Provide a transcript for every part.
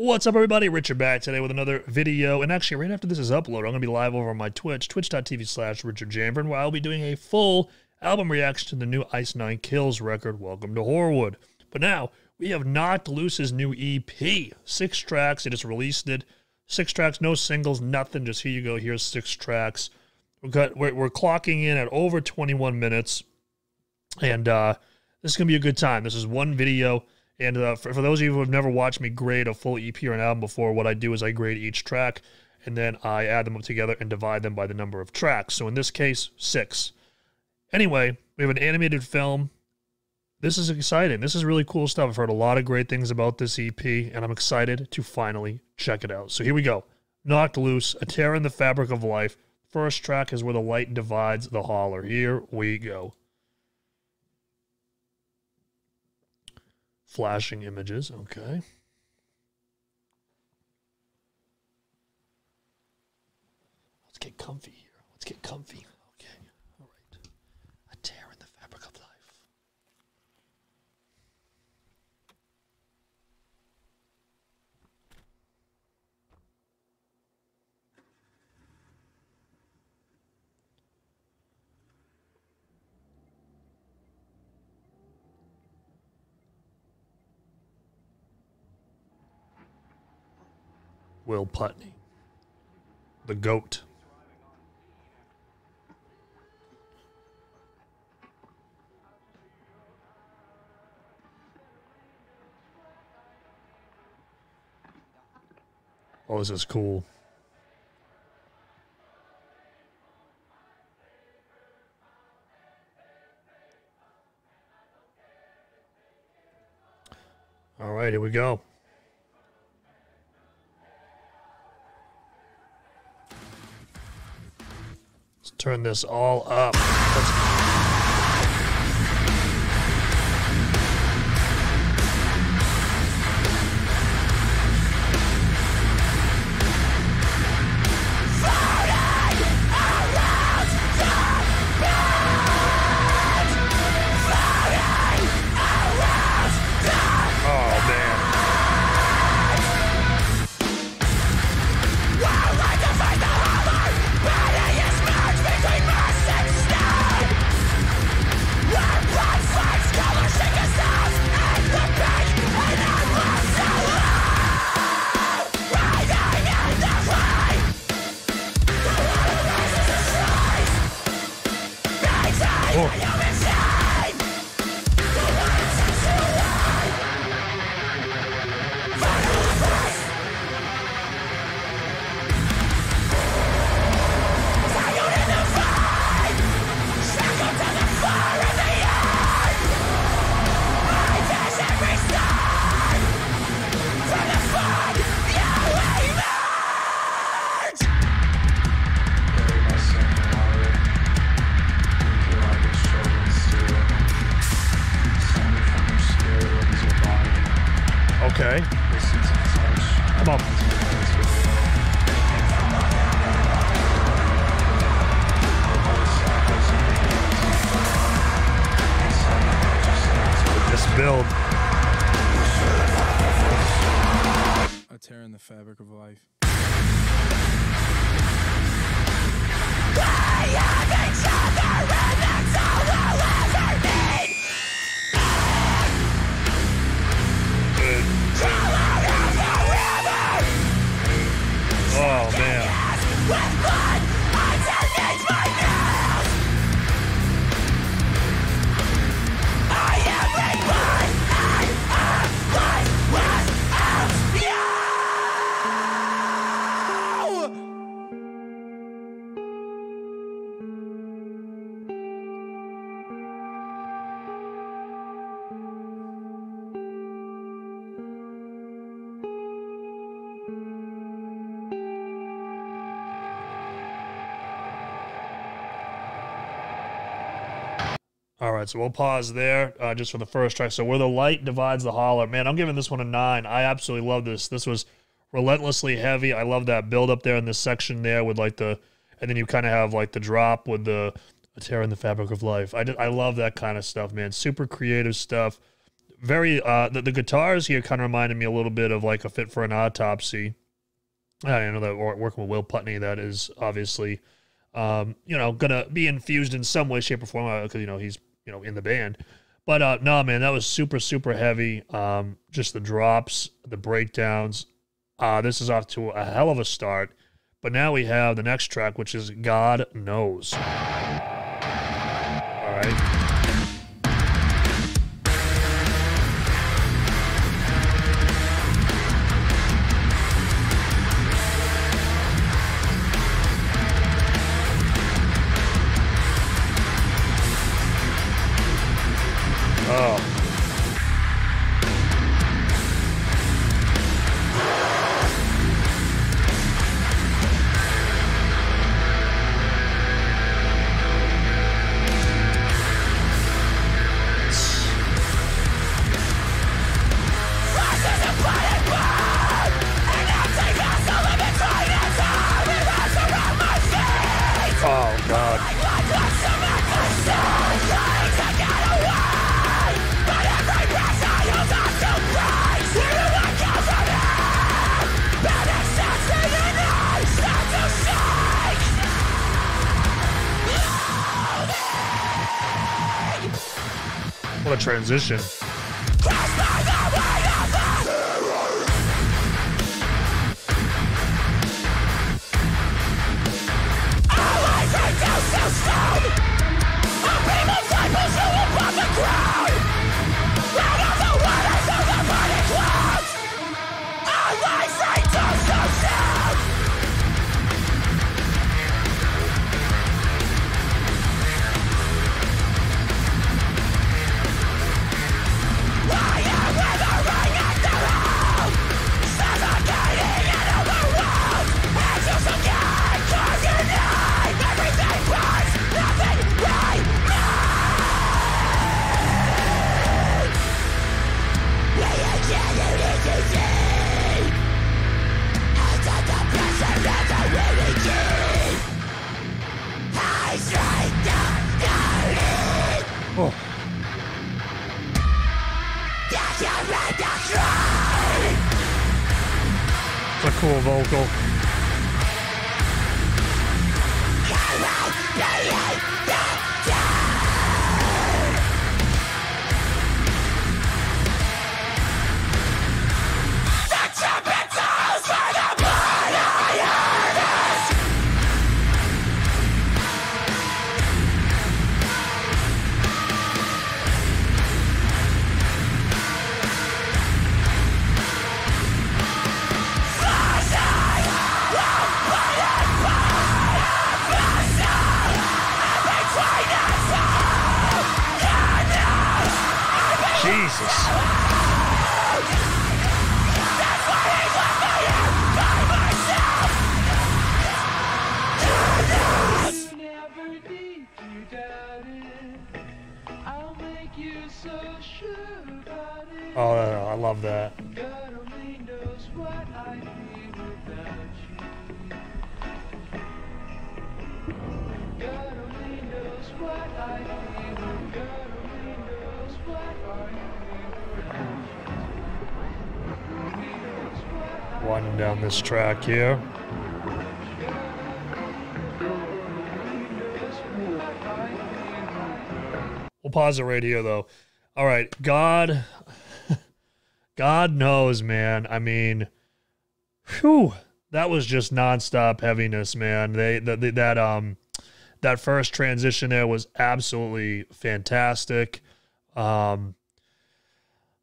What's up, everybody? Richard back today with another video. And actually, right after this is uploaded, I'm going to be live over on my Twitch, twitch.tv slash Richard Janvrin, where I'll be doing a full album reaction to the new Ice Nine Kills record, Welcome to Horrorwood. But now, we have Knocked Loose's new EP. Six tracks, they just released it. Six tracks, no singles, nothing. Just here you go, here's six tracks. We've got, we're, we're clocking in at over 21 minutes. And uh, this is going to be a good time. This is one video. And uh, for, for those of you who have never watched me grade a full EP or an album before, what I do is I grade each track and then I add them up together and divide them by the number of tracks. So in this case, six. Anyway, we have an animated film. This is exciting. This is really cool stuff. I've heard a lot of great things about this EP, and I'm excited to finally check it out. So here we go. Knocked Loose, A Tear in the Fabric of Life. First track is where the light divides the holler. Here we go. Flashing images, okay. Let's get comfy here. Let's get comfy. Okay, all right. A tear in the fabric of life. Will Putney, the goat. Oh, this is cool. All right, here we go. Turn this all up. Let's- All right, so we'll pause there uh, just for the first track. So where the light divides the holler, man, I'm giving this one a nine. I absolutely love this. This was relentlessly heavy. I love that build up there in this section there with like the, and then you kind of have like the drop with the tear in the fabric of life. I I love that kind of stuff, man. Super creative stuff. very uh, the, the guitars here kind of reminded me a little bit of like a fit for an autopsy. I know that working with Will Putney, that is obviously, um, you know, gonna be infused in some way, shape, or form because you know he's you know in the band. But uh, no, man, that was super, super heavy. Um, just the drops, the breakdowns. Uh, this is off to a hell of a start. But now we have the next track, which is God Knows. All right. What a transition. This track here. We'll pause it right here, though. All right, God, God knows, man. I mean, whew, that was just nonstop heaviness, man. They the, the, that um that first transition there was absolutely fantastic. Um,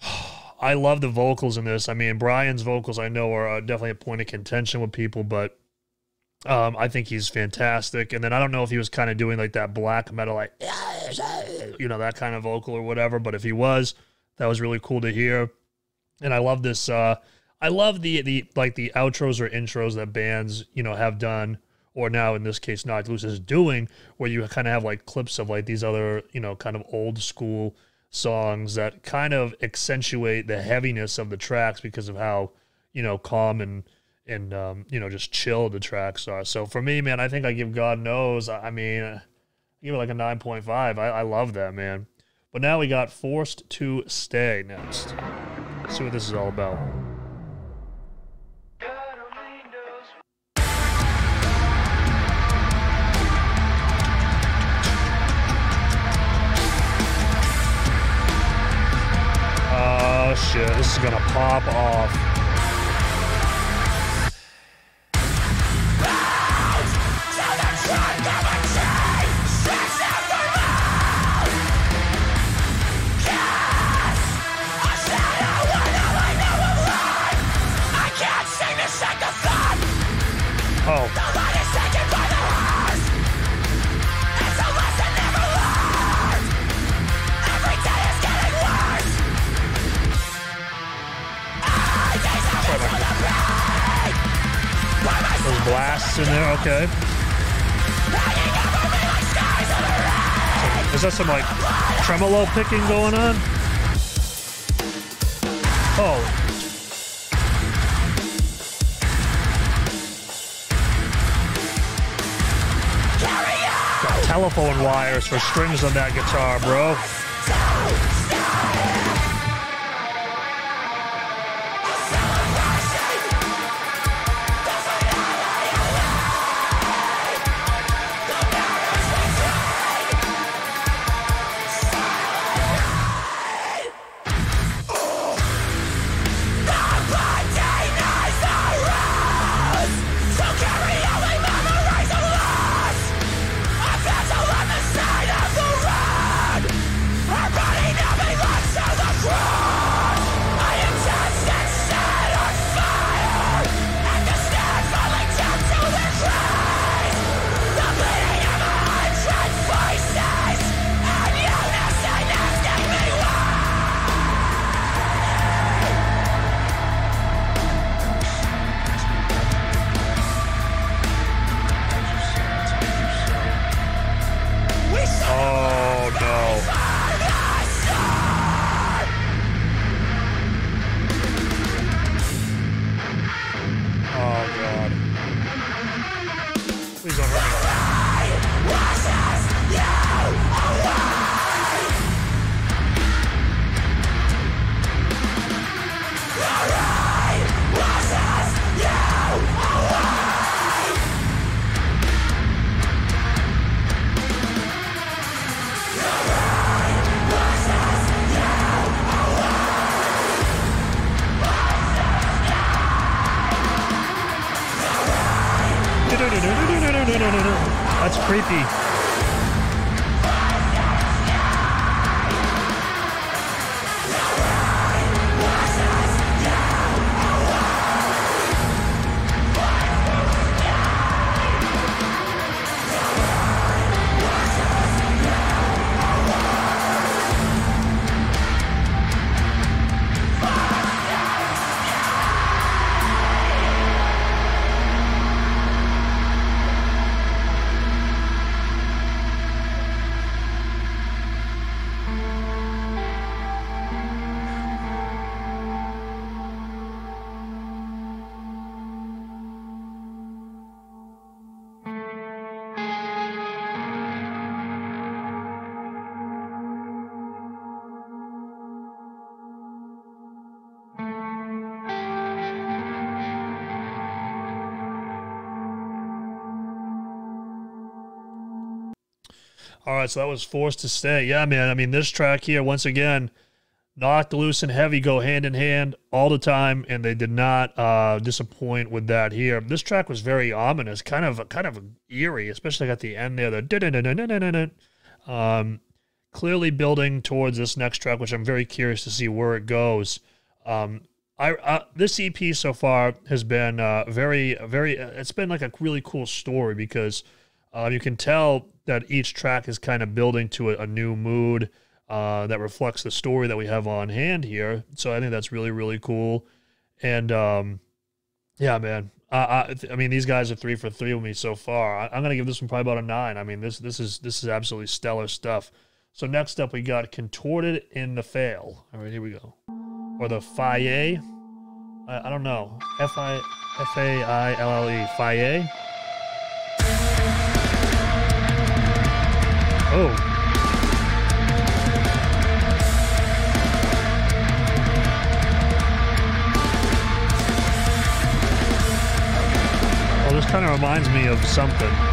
I love the vocals in this. I mean, Bryan's vocals I know are uh, definitely a point of contention with people, but um, I think he's fantastic. And then I don't know if he was kind of doing like that black metal, like you know that kind of vocal or whatever. But if he was, that was really cool to hear. And I love this. Uh, I love the the like the outros or intros that bands you know have done, or now in this case, Loose is doing, where you kind of have like clips of like these other you know kind of old school songs that kind of accentuate the heaviness of the tracks because of how you know calm and and um, you know just chill the tracks are. So for me, man, I think I give God knows. I mean, I give it like a nine point five. I, I love that man. But now we got Forced to Stay next. Let's see what this is all about. Shit, this is gonna pop off. In there, okay. Is that some like tremolo picking going on? Oh. Telephone wires for strings on that guitar, bro. All right, so that was forced to stay. Yeah, man. I mean, this track here, once again, knocked loose and heavy go hand in hand all the time, and they did not uh, disappoint with that here. This track was very ominous, kind of kind of eerie, especially at the end there. The um, clearly building towards this next track, which I'm very curious to see where it goes. Um, I uh, this EP so far has been uh, very very. It's been like a really cool story because uh, you can tell that each track is kind of building to a, a new mood uh, that reflects the story that we have on hand here. So I think that's really really cool. And um, yeah, man. I, I, I mean, these guys are three for three with me so far. I, I'm gonna give this one probably about a nine. I mean, this this is this is absolutely stellar stuff. So next up, we got contorted in the fail. All right, here we go. Or the faille. I, I don't know. F I F A I L L E. Faille. Oh. kind of reminds me of something.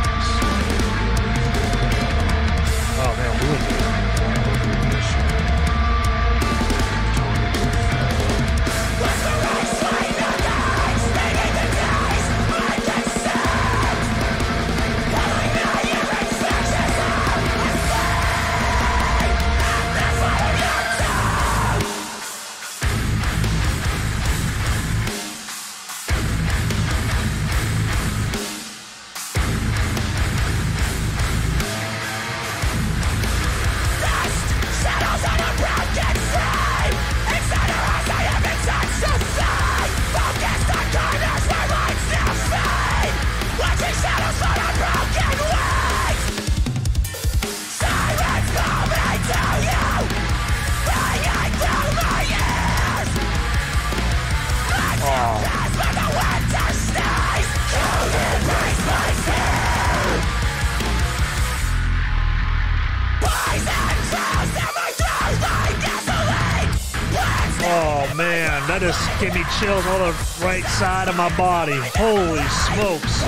Oh man, that just gave me chills on the right side of my body. Holy smokes.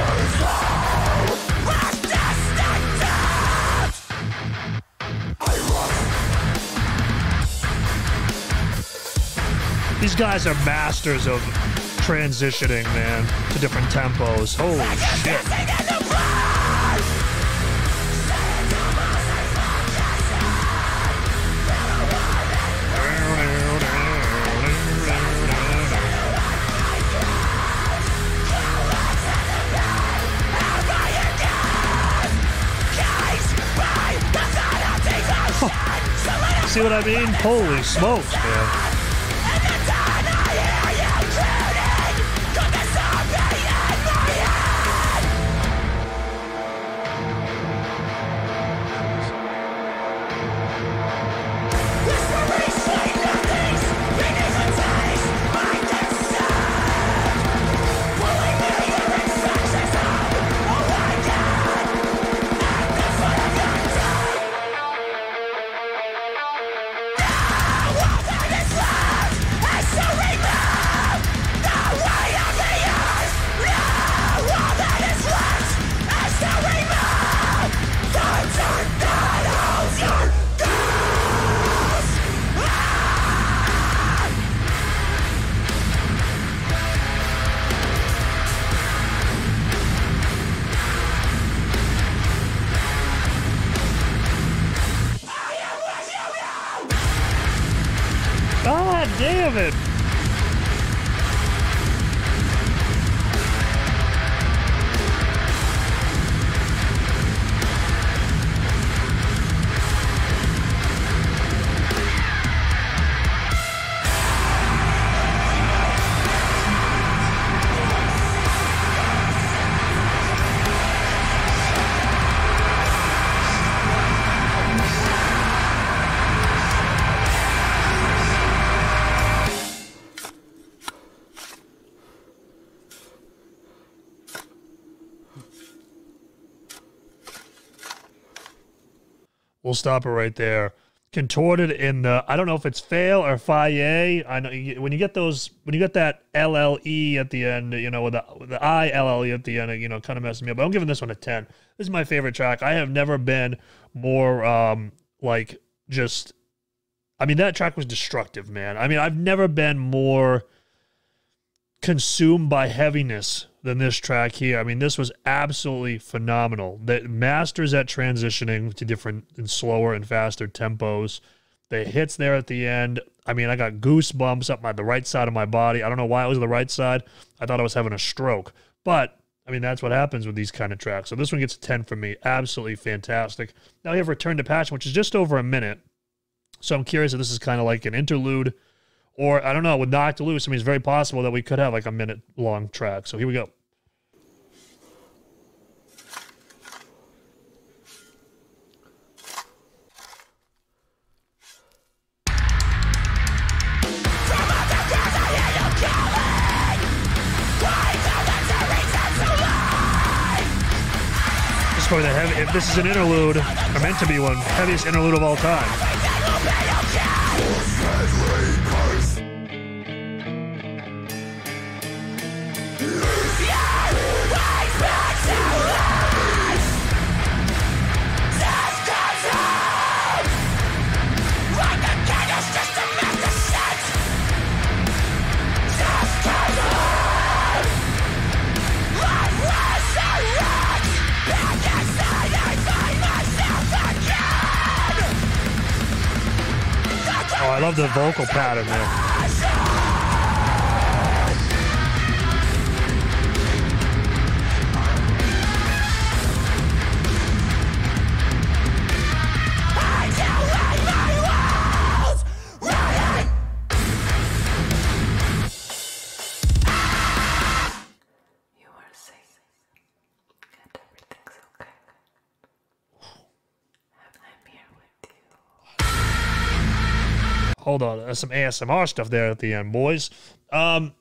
These guys are masters of transitioning, man, to different tempos. Holy shit. See what I mean? Holy smokes, man. Damn it. We'll stop it right there. Contorted in the I don't know if it's fail or faye. I know when you get those when you get that LLE at the end, you know, with the the I at the end, you know, kind of messing me up. But I'm giving this one a 10. This is my favorite track. I have never been more um like just I mean that track was destructive, man. I mean, I've never been more consumed by heaviness than this track here. I mean, this was absolutely phenomenal. The masters at transitioning to different and slower and faster tempos. The hits there at the end. I mean, I got goosebumps up my the right side of my body. I don't know why it was the right side. I thought I was having a stroke. But I mean, that's what happens with these kind of tracks. So this one gets a 10 from me. Absolutely fantastic. Now we have Return to Passion, which is just over a minute. So I'm curious if this is kind of like an interlude or I don't know, with Knocked Loose, I mean, it's very possible that we could have like a minute long track. So here we go. Probably the heavy, if this is an interlude, or meant to be one, heaviest interlude of all time. I love the vocal pattern there. Hold on, there's some ASMR stuff there at the end, boys. Um,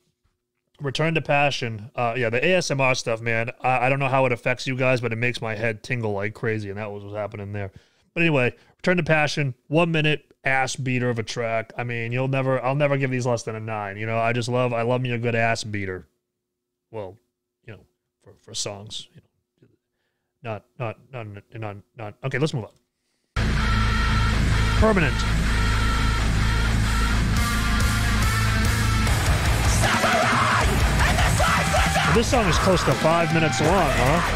Return to Passion. Uh, yeah, the ASMR stuff, man. I, I don't know how it affects you guys, but it makes my head tingle like crazy, and that was what's happening there. But anyway, Return to Passion, one minute ass beater of a track. I mean, you'll never, I'll never give these less than a nine. You know, I just love, I love me a good ass beater. Well, you know, for for songs, you know, not not not not not. Okay, let's move on. Permanent. This song is close to five minutes long, huh?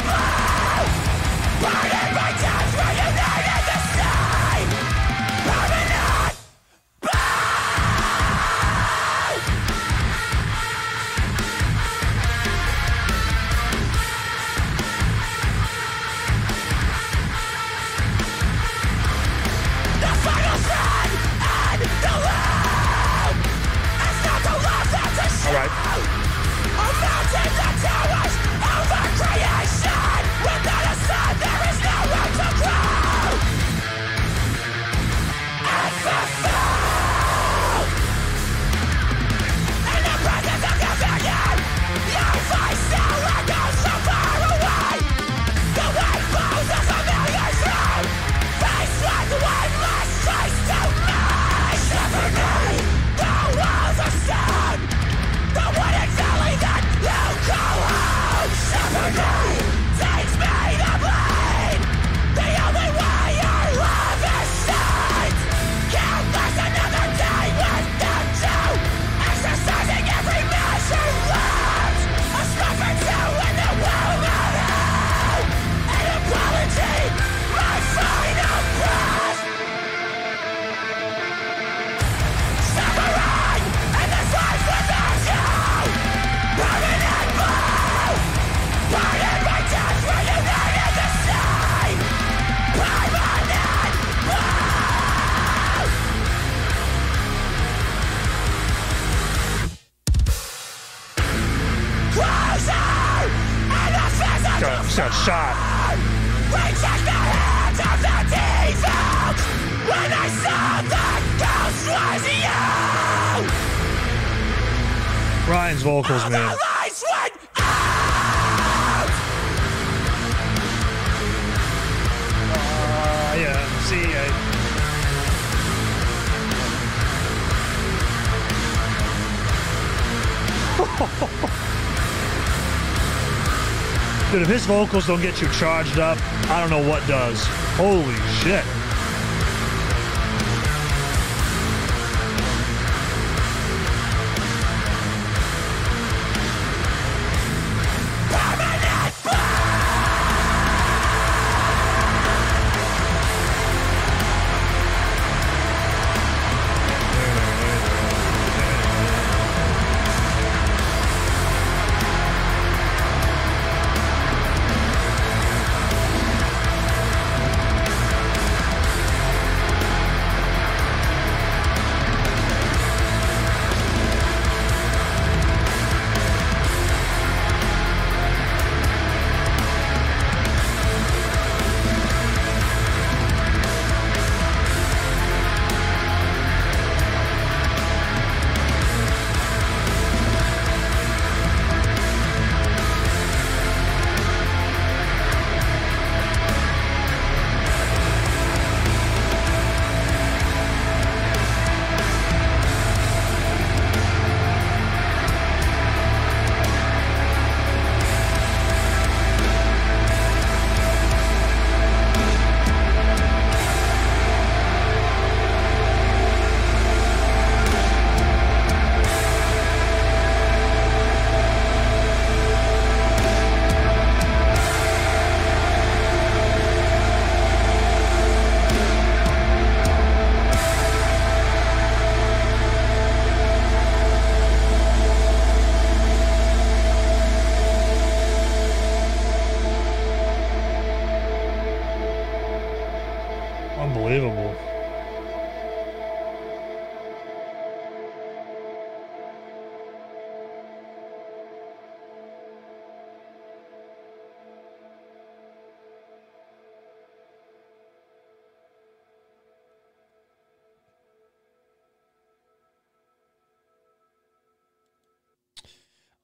Vocals, man. Uh, yeah, see, I, Dude, if his vocals don't get you charged up, I don't know what does. Holy shit.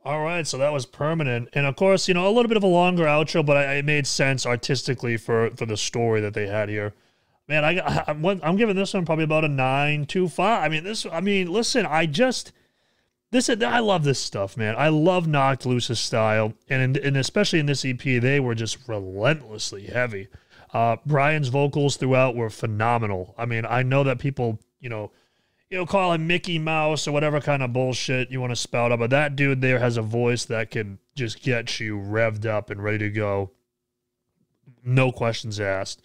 All right, so that was permanent, and of course, you know, a little bit of a longer outro, but I, it made sense artistically for for the story that they had here. Man, I, I'm giving this one probably about a nine two five. I mean, this. I mean, listen, I just this. I love this stuff, man. I love Knocked Loose's style, and in, and especially in this EP, they were just relentlessly heavy. Uh, Bryan's vocals throughout were phenomenal. I mean, I know that people, you know you know, call him Mickey Mouse or whatever kind of bullshit you want to spout up. But that dude there has a voice that can just get you revved up and ready to go. No questions asked.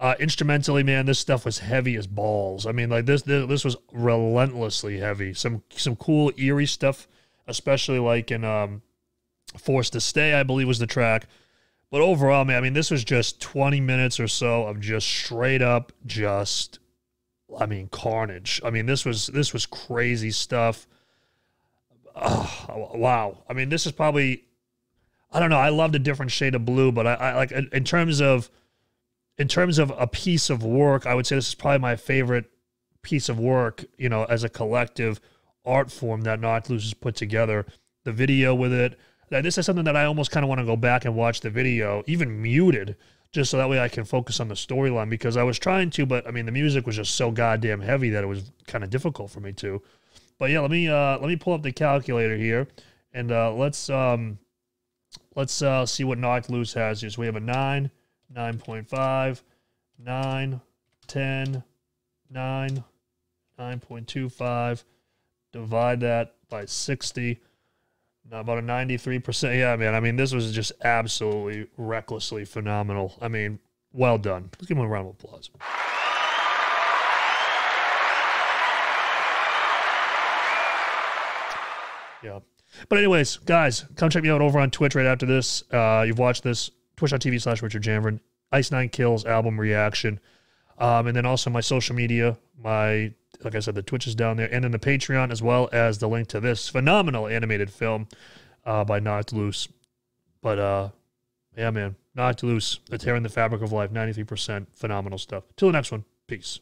Uh, instrumentally, man, this stuff was heavy as balls. I mean, like this, this, this was relentlessly heavy. Some some cool eerie stuff, especially like in um, "Forced to Stay," I believe was the track. But overall, man, I mean, this was just 20 minutes or so of just straight up, just I mean, carnage. I mean, this was this was crazy stuff. Oh, wow. I mean, this is probably I don't know. I loved a different shade of blue, but I, I like in, in terms of in terms of a piece of work, I would say this is probably my favorite piece of work. You know, as a collective art form that Loose has put together. The video with it. This is something that I almost kind of want to go back and watch the video, even muted, just so that way I can focus on the storyline because I was trying to, but I mean the music was just so goddamn heavy that it was kind of difficult for me to. But yeah, let me uh let me pull up the calculator here and uh let's um let's uh see what knocked loose has here. So we have a 9, 9.5, 9, 10, 9, 9.25. Divide that by 60 about a 93%. Yeah, man. I mean, this was just absolutely recklessly phenomenal. I mean, well done. Let's give him a round of applause. Yeah. But anyways, guys, come check me out over on Twitch right after this. Uh, you've watched this, twitch.tv slash Richard Janvrin, Ice Nine Kills album reaction. Um, and then also my social media, my like I said, the Twitch is down there, and then the Patreon, as well as the link to this phenomenal animated film uh, by Knocked Loose. But uh, yeah, man, Knocked Loose, tearing the fabric of life, 93%, phenomenal stuff. Till the next one, peace.